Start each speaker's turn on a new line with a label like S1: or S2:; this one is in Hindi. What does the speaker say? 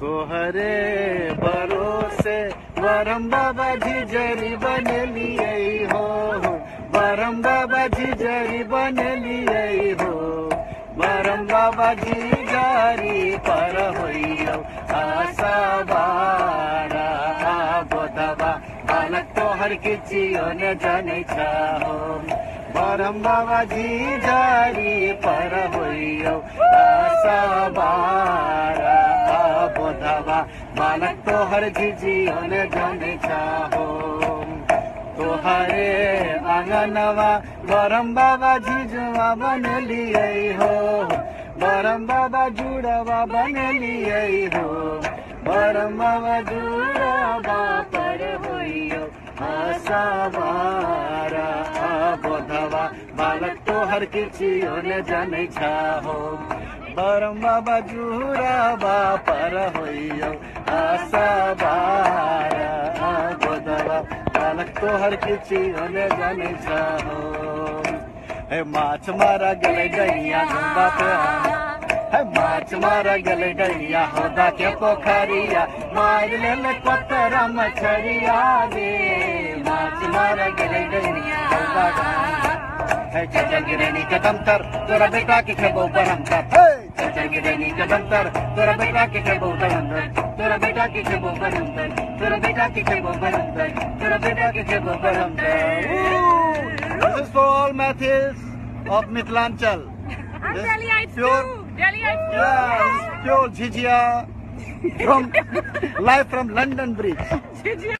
S1: तोहरे भरोसे, वरम बाबा झिझरी बन लिए हो। वरम बाबा झिझरी बन लिए हो। वरम बाबा जी झिझरी पर हो आशा बारा। बोधवा बालक तोहर किचियो न जाने चाहो। वरम बाबा जी झिझरी पर हो आशा बालक तोहर झिझियो न जाने चाहो। तोहरे आंगनवा बरम बाबा झिझुआ बन लिए हो। बरम बाबा जुड़वा बन लिए हो। बरम बाबा जुड़वा पर बारा बोधवा बालक तोहर किचियो न जाने चाहो। बरम बाबा जुड़वा पर होइयो आशा बारा बोधवा बालक तोहर किचियो न जाने चाहो हे माछ मारा गले गैया गंगा पे है माछ मारा गले गैया होदा के पोखरिया, मार ले ले पतरा मछरिया दे। माछ मारा गले गैया होदा है चचल कदम तर तोरा बेटा के खेबो बरम तर है चचल गिरनी कदम तर बेटा के खेबो बरम तर बेटा बेटा बेटा This is for all of Mitlanchal.
S2: I'm
S1: This pure-
S2: too. Delhiites too.
S1: Yeah, pure Jhijia from live from London Bridge.